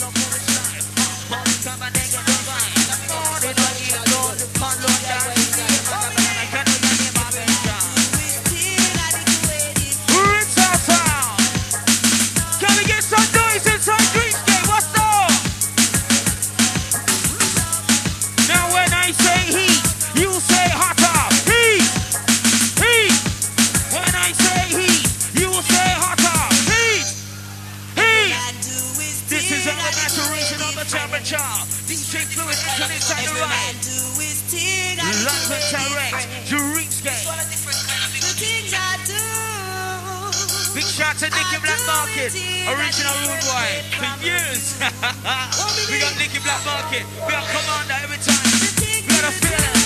Hola, the Nicky Black Market, original rude boy, for years. we got Nicky Black Market, we got Commander every time. We got a feeling.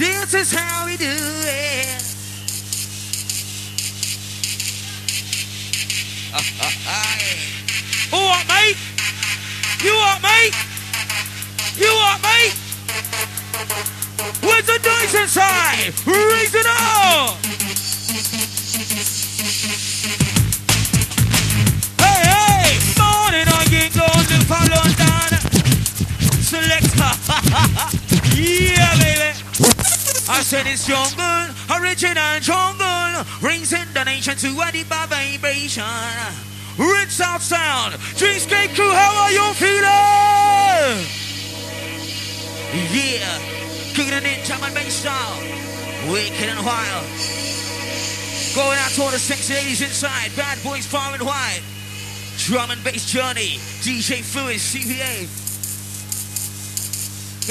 This is how we do it. Who up, mate? You up, mate? You up, mate? Where's the dice inside? Raise it up! Hey, hey! Morning, I ain't going to Palondana. Selector. yeah, baby. I said it's jungle, original jungle. Rings in the nation to a deeper vibration. Rinse out sound. Dreamscape crew, how are you feeling? Yeah. Kicking it in, time bass style. Wicked and wild. Going out to all the sexy ladies inside. Bad boys far and wide. Drum and bass journey. DJ Fluid, Stevie A.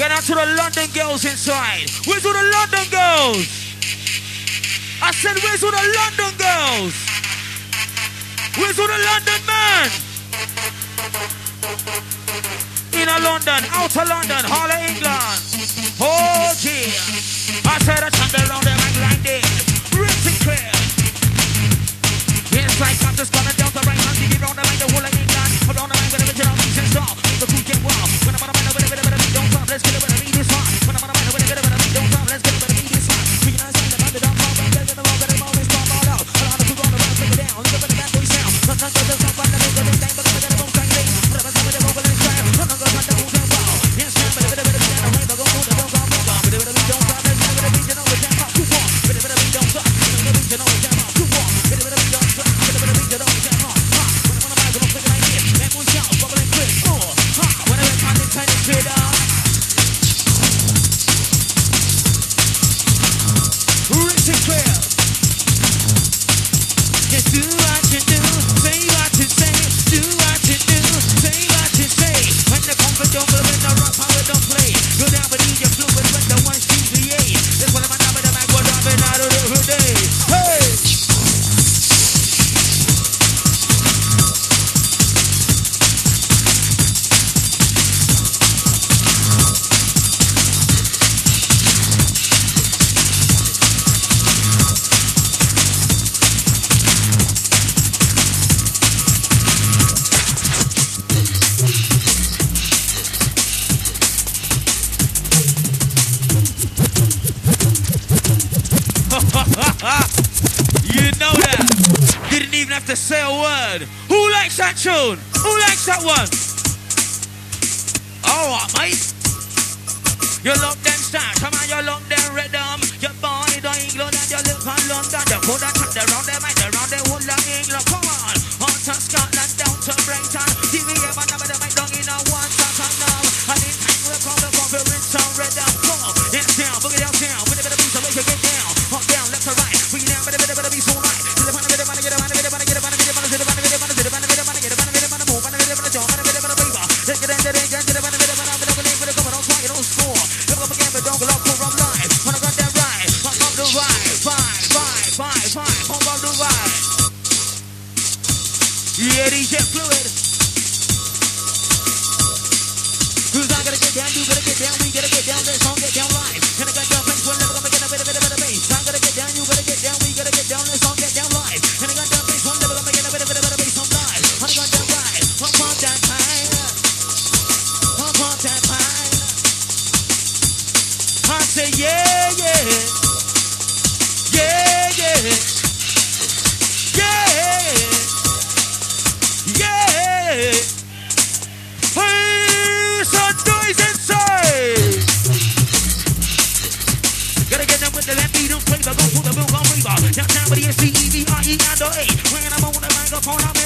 Then out to the London girls inside. Where's all the London girls? I said, where's all the London girls? Where's all the London man? Inner London, outer London, Harlow, England. Oh, yeah! I said, I turned around and I'm blinded. Ripped and clear. It's like I'm just gonna delta right now. Dig it round and like the whole of England. Around Let's get it. Yeah, DJ Fluid. Who's not gotta get down? You better get down. We gotta get down. There's upon our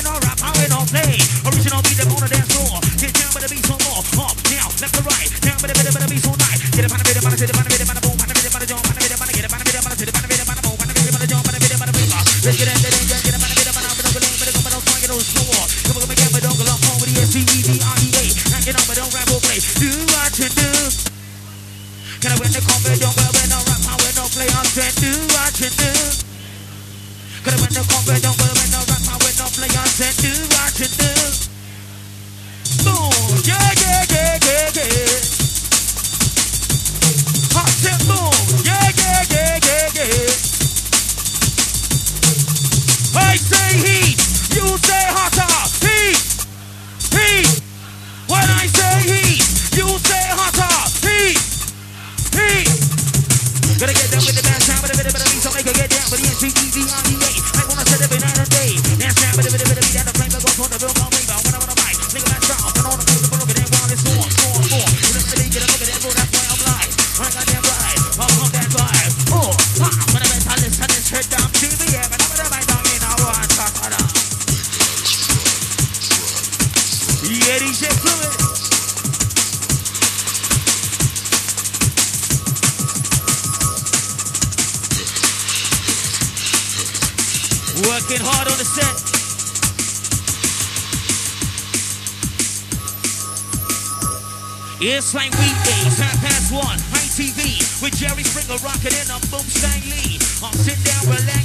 It's like weekdays, half past one, high TV, with Jerry Springer rocking in a boom Lee. I'm sitting down, relaxing.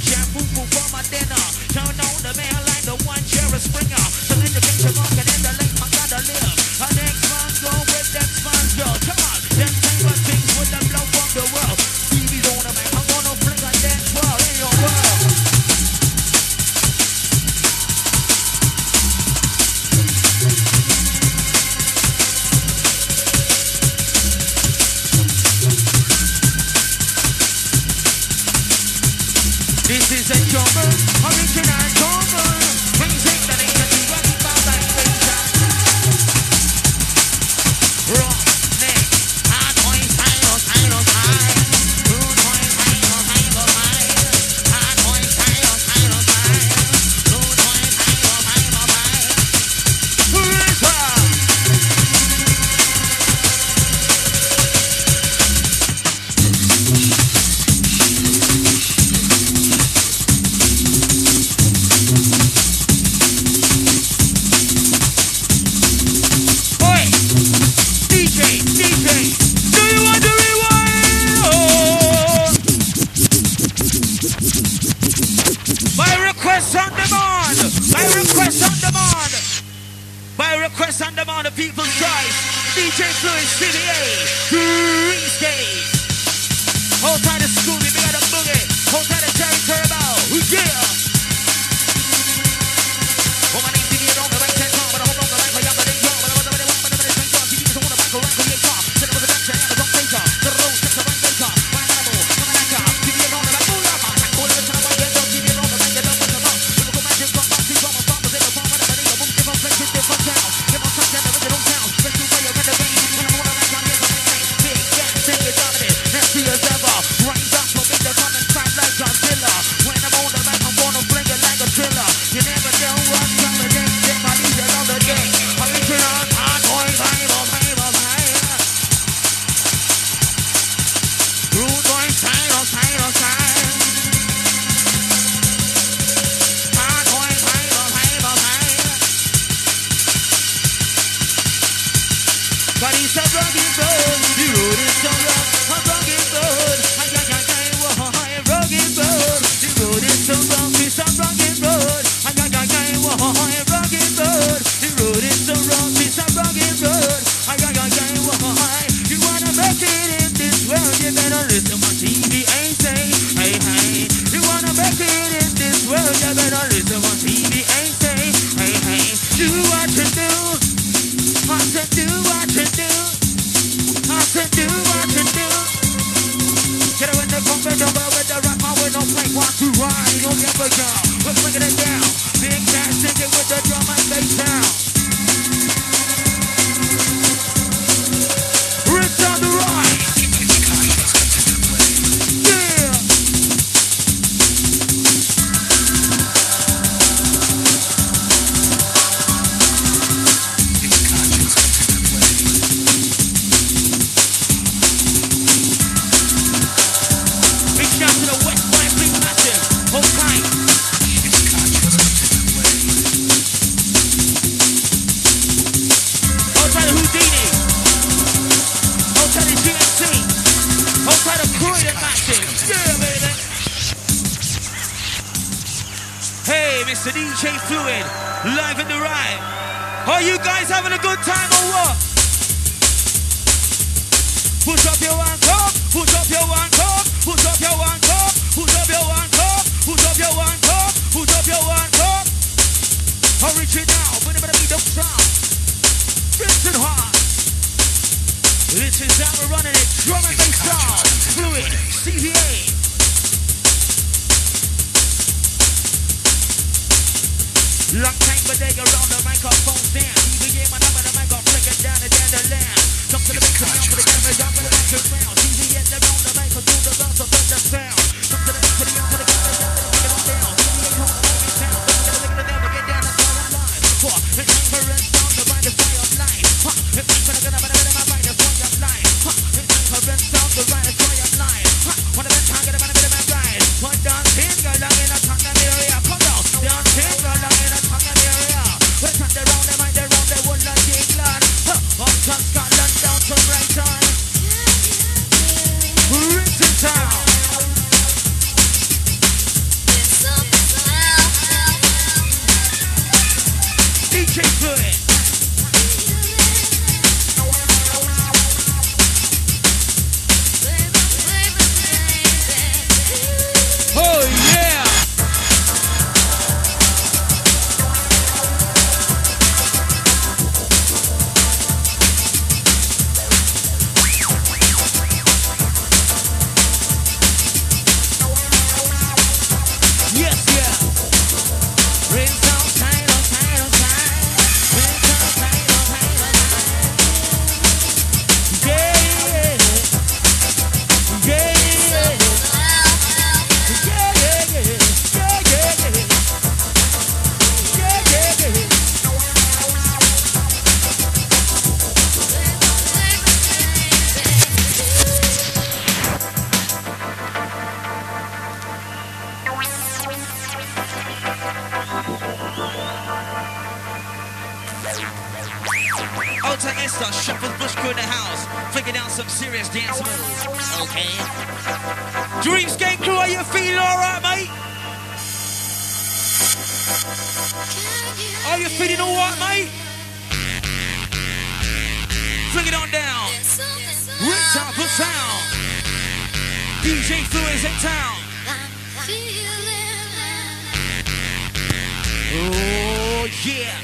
Oh, yeah.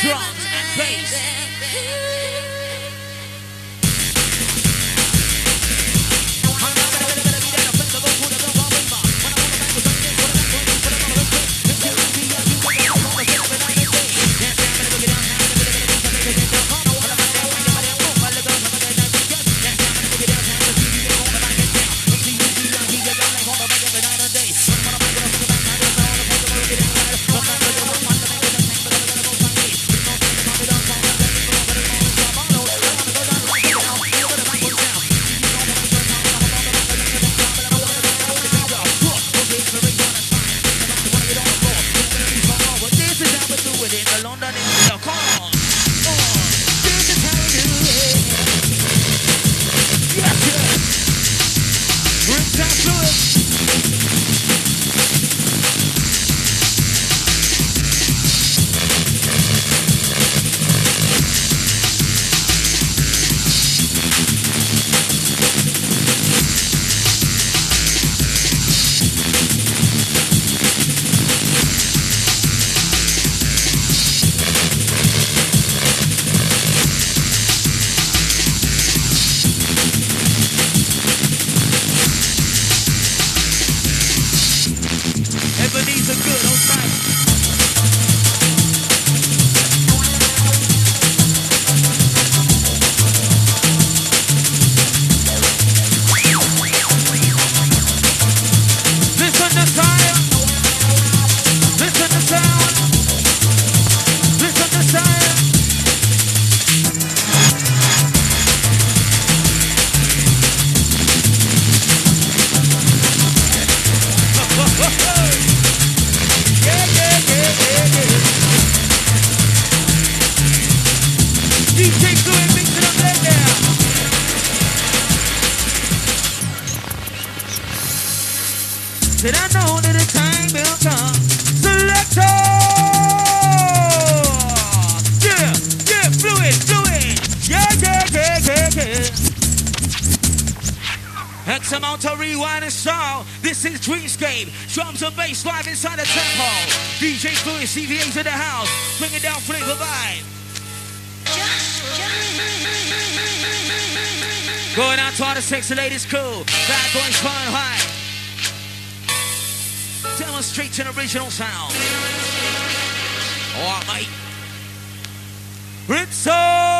Drums and bass. This is Dreamscape. Drums and bass live inside the Temple. DJ Fluid, Stevie A's in the house. Bring it down, flavor vibe. Going out to all the sexy ladies, cool. Bad boys, fun, high. Demonstrating original sound. Oh, mate. Ritzo!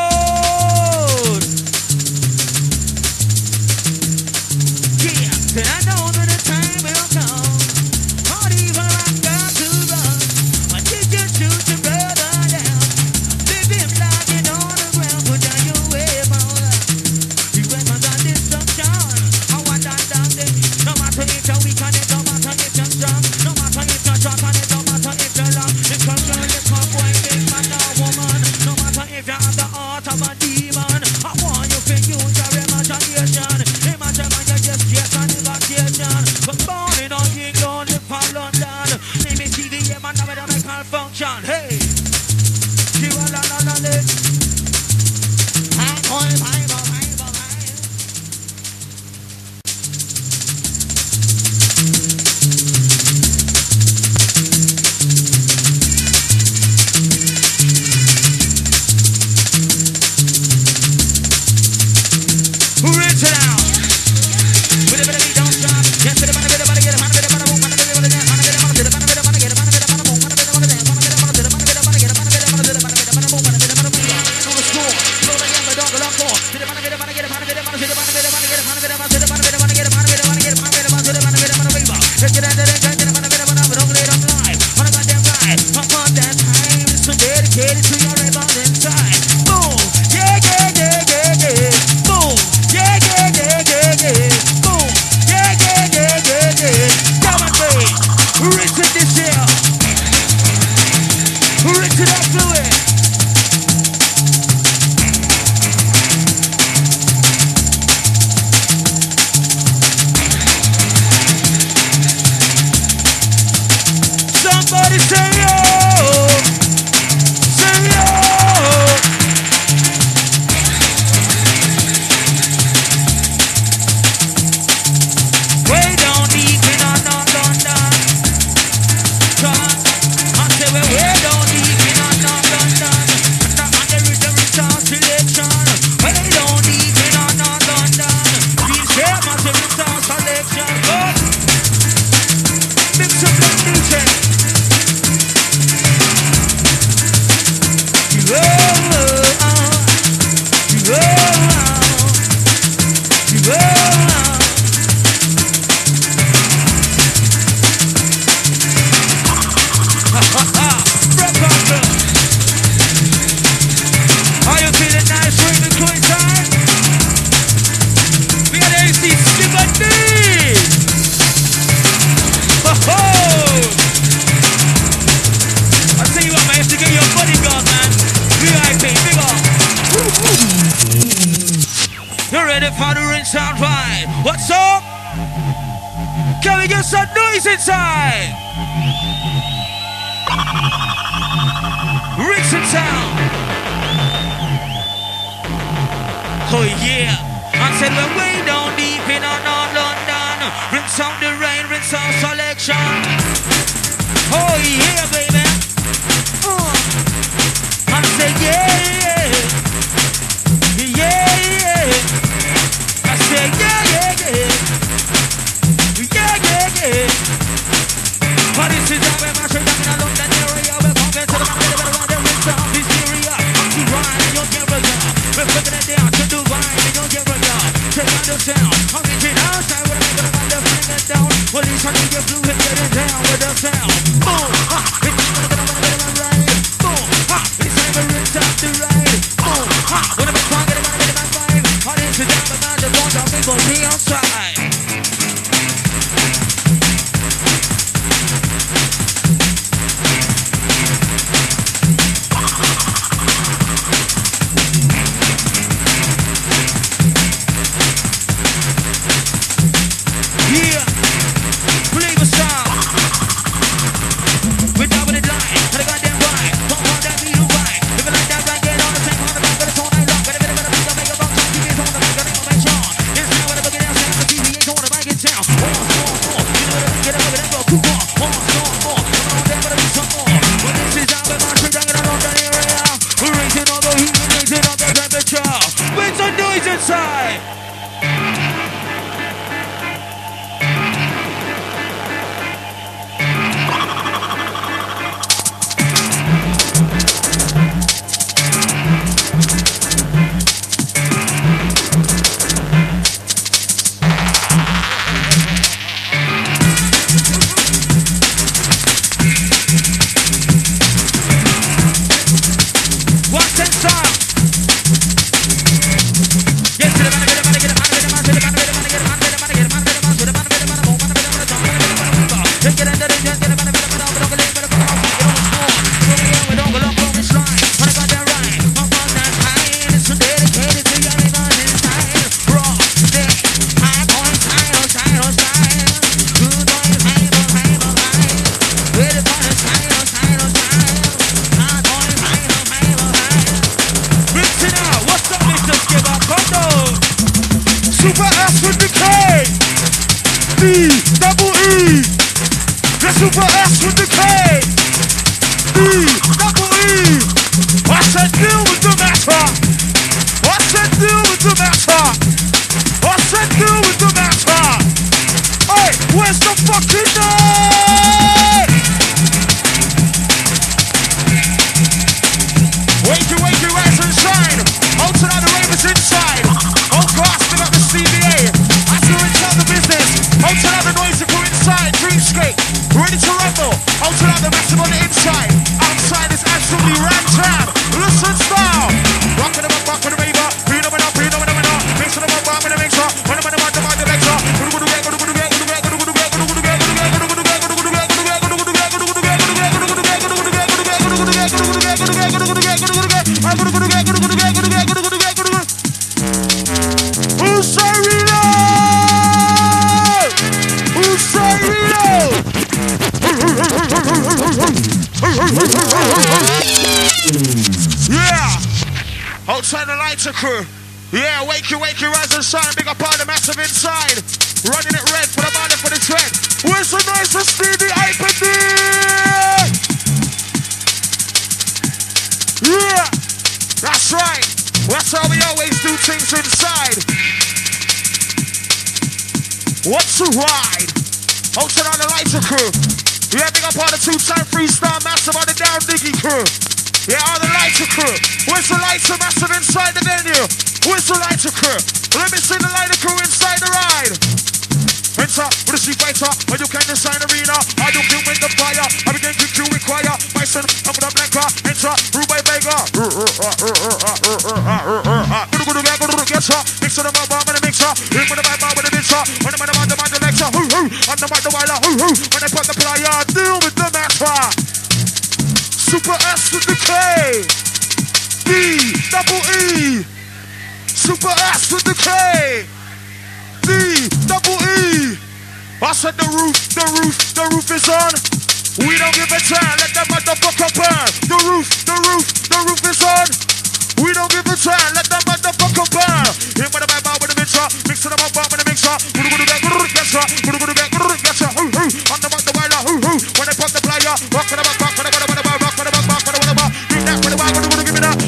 some noise inside. D, double E, super S with the K, D, double E. I said the roof, the roof, the roof is on. We don't give a damn, let that motherfucker burn. The roof, the roof, the roof is on. We don't give a damn, let that motherfucker burn. Hit with a bad bomb with the mixer, mixing up my bomb with the mixer. Woulda woulda back, woulda gotcha, woulda woulda back, woulda gotcha. Hoo hoo, on the the wire, hoo hoo. When they pop the player, rockin' about, rockin' about, rockin' about, rockin' about, rockin' about, rockin' about. Do that, do that, do that, give me that.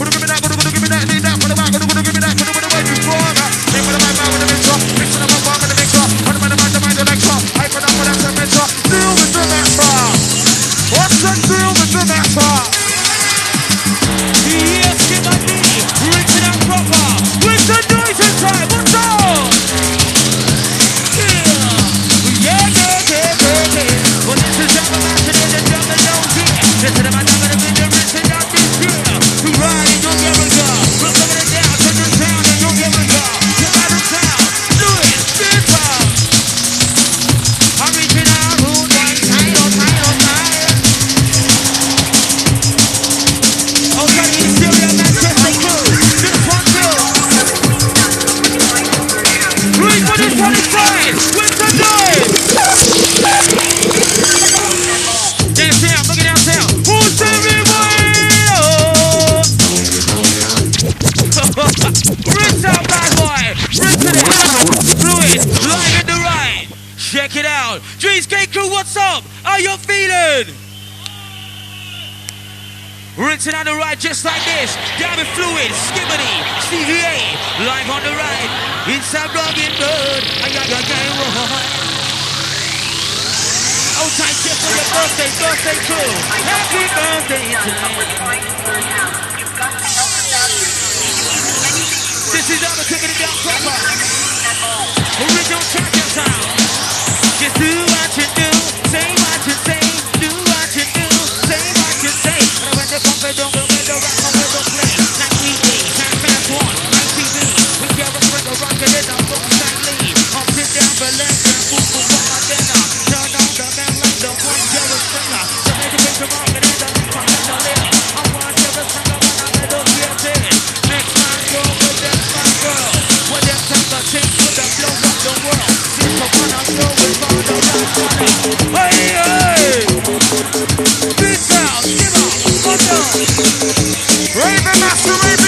Written on the right, just like this. Diamond Fluid, Skibadee, CVA. Live on the right. Inside Rugged Bird. Oh, time just for your birthday, birthday crew. Happy birthday to me. This is all the It Down Proper. Original Cha-Cha Sound. Just do what you do, say what you say, do what you do, say what you say. Run to this, I'm going like me. I'm sit down for less than food for Raven Master Raven.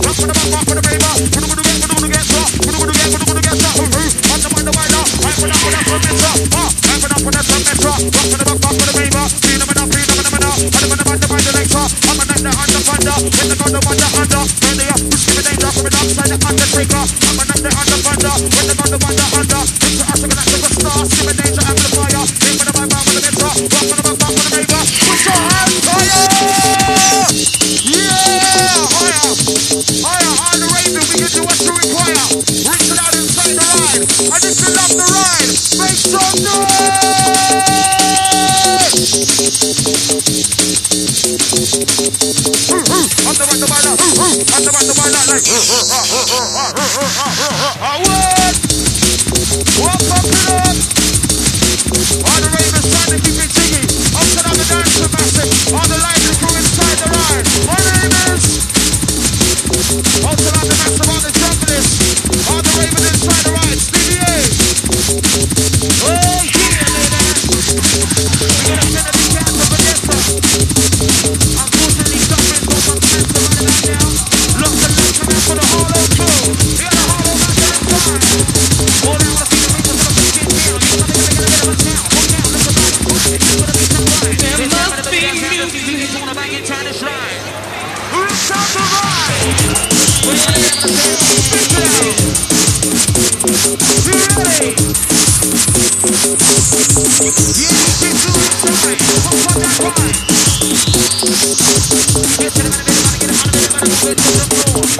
Rock for the back, rock for the baby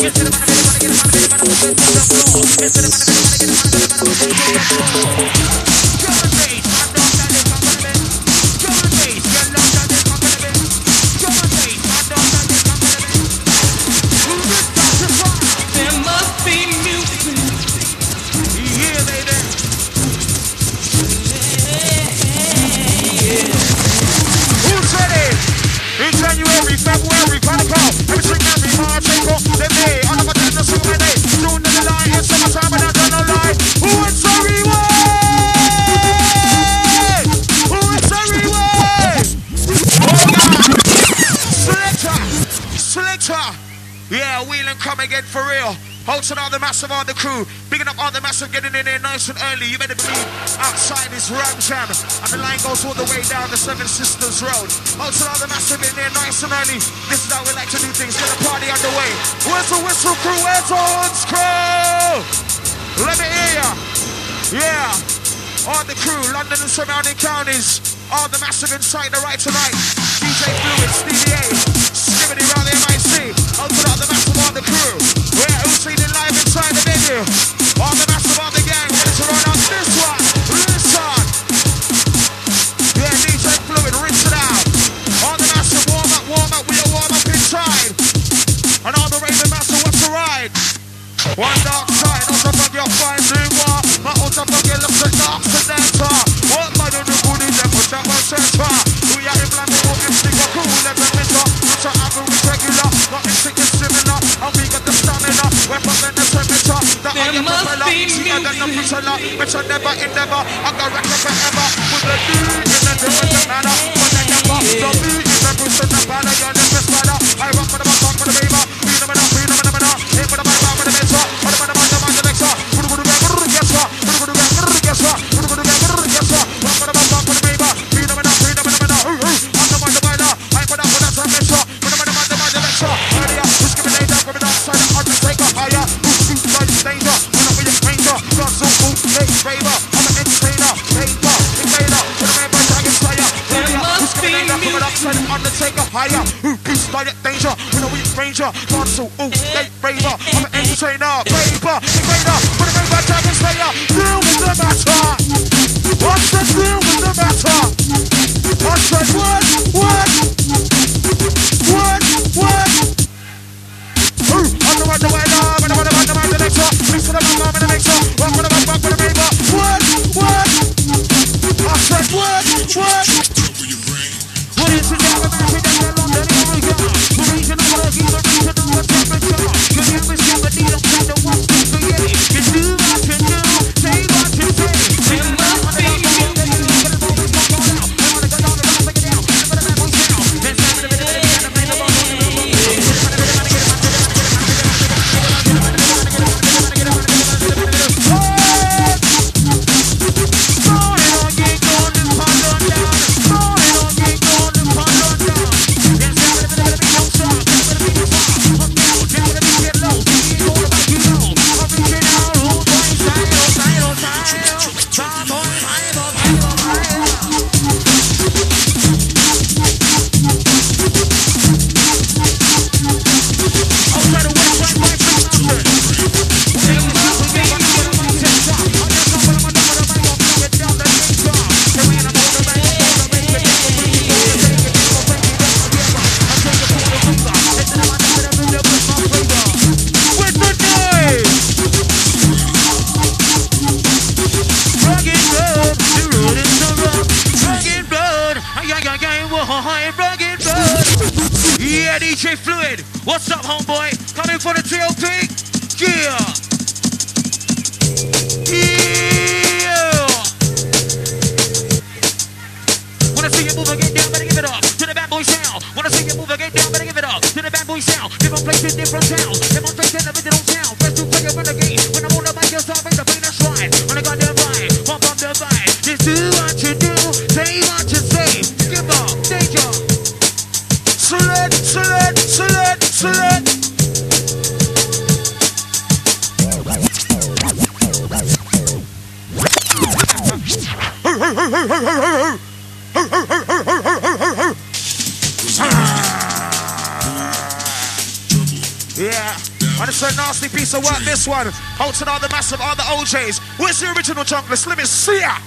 Get to the floor. Out to all the massive on the crew. Bigging up all the massive getting in there nice and early. You better believe outside is Ram Jam. And the line goes all the way down the Seven Sisters Road. Out to all the massive in there nice and early. This is how we like to do things. Get the party underway. Whistle, whistle crew, where's the horns crew? Let me hear ya. Yeah. All the crew, London and surrounding counties. All the massive inside the right tonight. DJ Fluid, Stevie A, Skibadee round the MIC. Out to all the massive all the crew. All the massive of the gang. And it's right on this one. Listen. Yeah, DJ Fluid, rinse it out. All the massive warm up, warm up. We are warm up inside. And all the Raven massive, what's the ride? One dark side, on top of your fine dream war. My on top of your left, the dark. What by the good in them, that one center. We are in we're walking, stick, we're cool, let a enter. Regular, not. Which I never endeavor, I go rock forever with the D. DJs. Where's the original jungle? Let me see ya.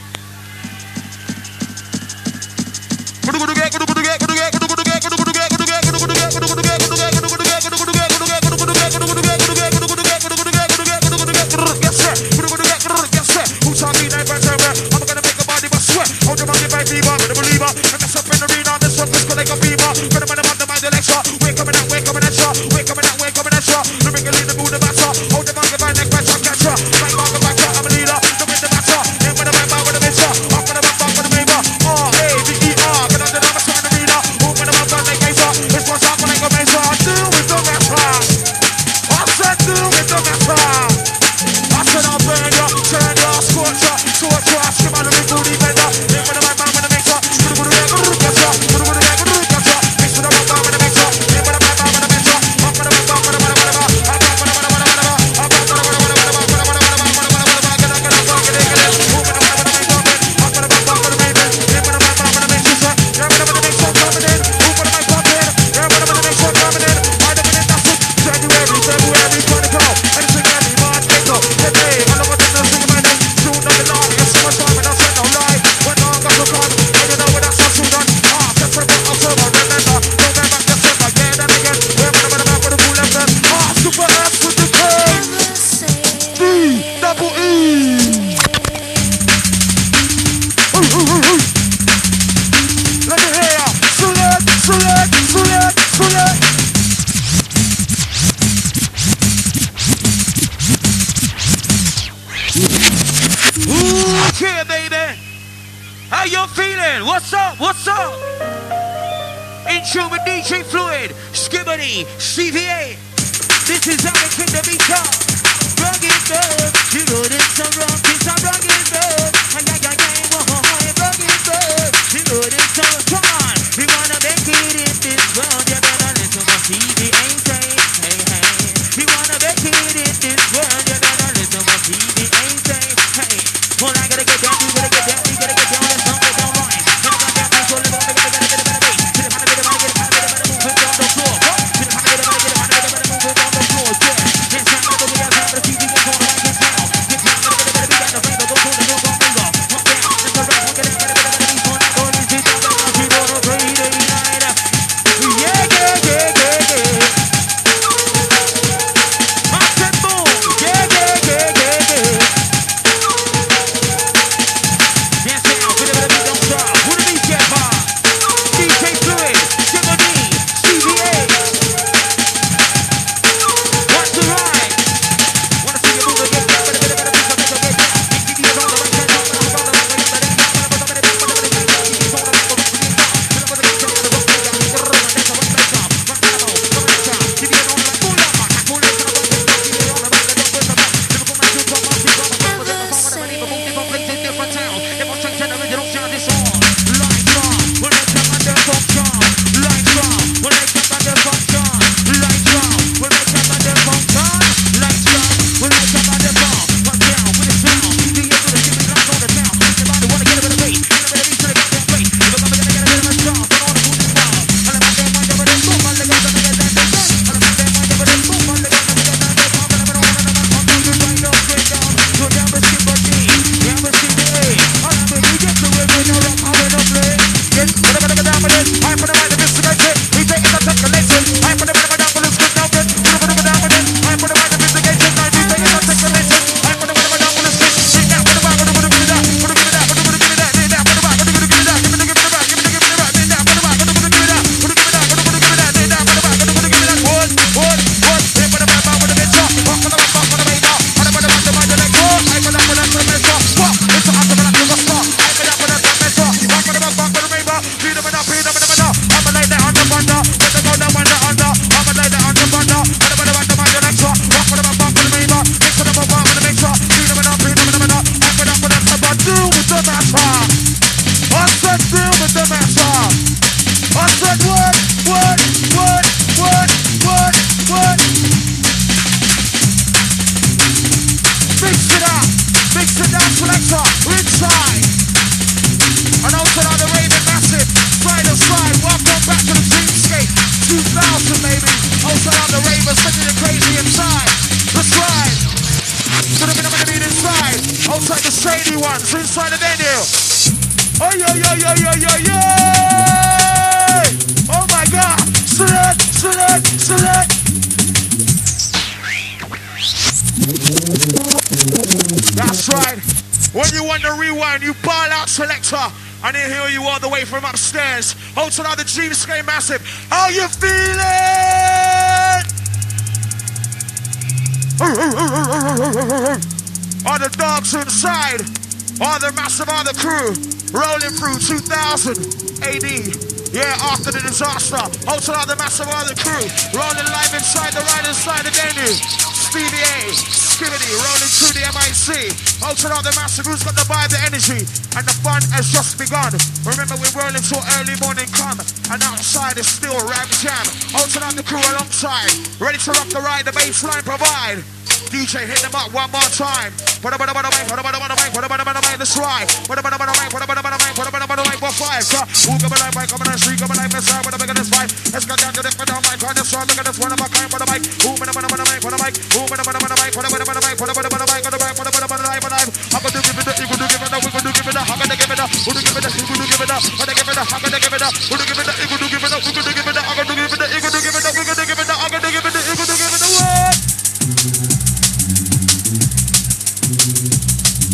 The the crew? Rolling through 2000 AD. Yeah, after the disaster. Hold to the massive are the crew. Rolling live inside the right inside the venue. Stevie A, Skibadee, rolling through the MIC. Ultra out the massive, who's got the vibe, the energy, and the fun has just begun. Remember, we're rolling till early morning come, and outside is still rap jam. Ultra out the crew alongside, ready to rock the ride, the baseline provide. DJ, hit them up one more time. Put a bada bada mic, put a bada bada mic, put a bada bada mic, let's. Put a bada bada mic, put a bada bada mic, put a bada bada mic, for five. Who come alive, mic, come on, street, come alive, let's put a big this fight. Let's go down to the put mic, on this one, look at this one of a kind, put a mic. Who bada bada bada mic, put a mic, who bada bada bada mic, put a bada bada mic, put a bada bada mic, put a bada bada bada bada mic, put a mic. I'm gonna give it up, you gonna give it up, we gonna up, I'm gonna give up, who gonna give it up, who gonna up, I'm gonna give up, I'm gonna give up, who gonna up, you gonna give it up, we gonna up, gonna give it up, you gonna give it up, we gonna up, gonna it up, you gonna give it up?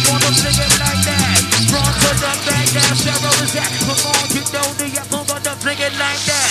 fling it like that. Back. Come on, you know the apple, gonna it like that.